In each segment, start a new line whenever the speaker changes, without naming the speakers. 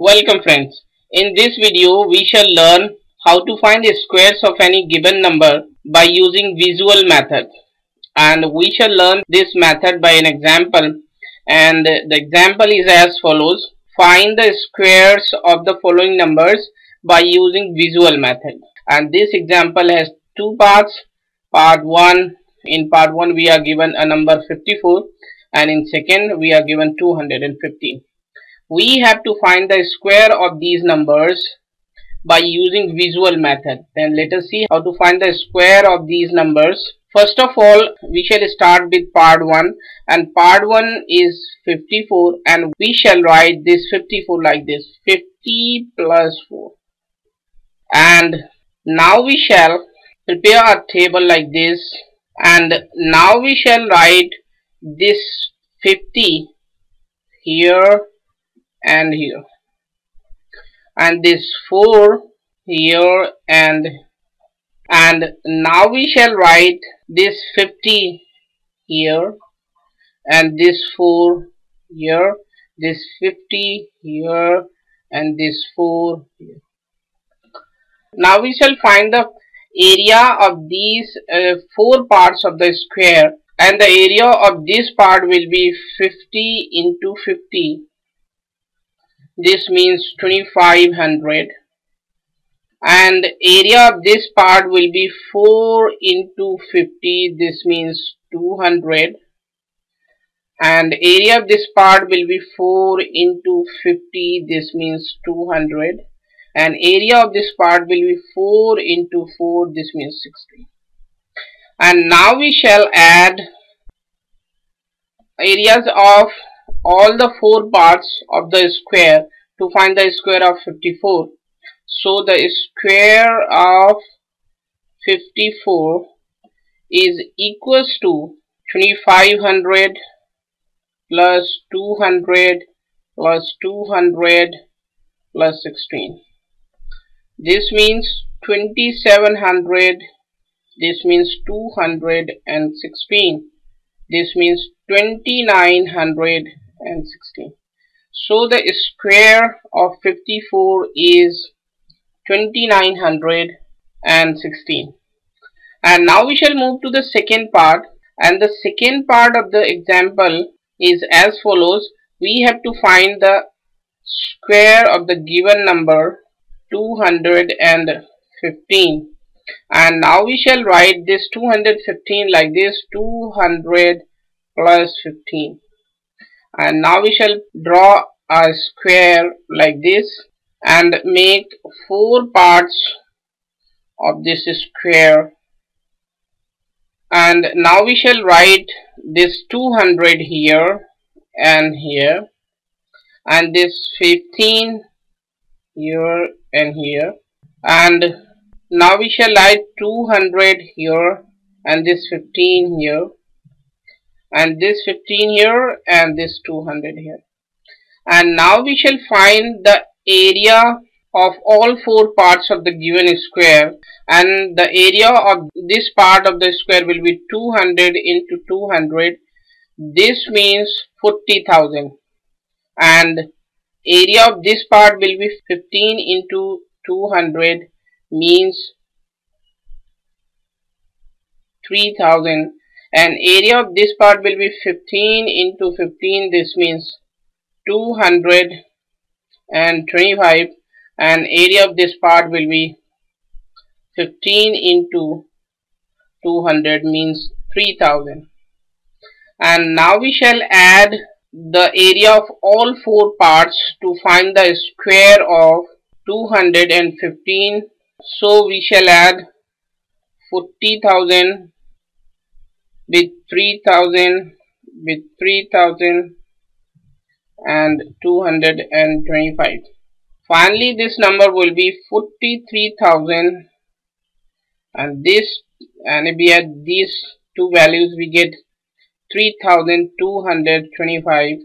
Welcome friends. In this video we shall learn how to find the squares of any given number by using visual method. And we shall learn this method by an example. And the example is as follows. Find the squares of the following numbers by using visual method. And this example has two parts. Part 1 in part 1 we are given a number 54 and in second we are given 215 we have to find the square of these numbers by using visual method. Then let us see how to find the square of these numbers. First of all we shall start with part 1 and part 1 is 54 and we shall write this 54 like this 50 plus 4 and now we shall prepare a table like this and now we shall write this 50 here and here and this 4 here and and now we shall write this 50 here and this 4 here this 50 here and this 4 here. Now we shall find the area of these uh, four parts of the square and the area of this part will be 50 into 50 this means 2500 and area of this part will be 4 into 50 this means 200 and area of this part will be 4 into 50 this means 200 and area of this part will be 4 into 4 this means 60 and now we shall add areas of all the four parts of the square to find the square of 54 so the square of 54 is equals to 2500 plus 200 plus 200 plus 16 this means 2700 this means 216 this means 2916 so the square of 54 is 2916 and now we shall move to the second part. And the second part of the example is as follows. We have to find the square of the given number 215 and now we shall write this 215 like this 200 plus 15 and now we shall draw a square like this and make four parts of this square. And now we shall write this 200 here and here. And this 15 here and here. And now we shall write 200 here and this 15 here and this 15 here and this 200 here. And now we shall find the area of all four parts of the given square and the area of this part of the square will be 200 into 200 this means 40,000 and area of this part will be 15 into 200 means 3000 and area of this part will be 15 into 15 this means 225 and area of this part will be 15 into 200 means 3000 and now we shall add the area of all four parts to find the square of 215 so we shall add 40,000 with 3000 with 3000 and 225 finally this number will be 43,000 and this and if we add these two values we get 3225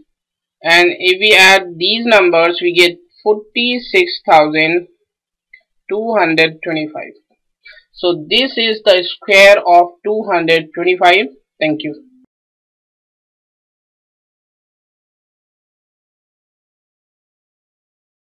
and if we add these numbers we get 46,225 so this is the square of 225 thank you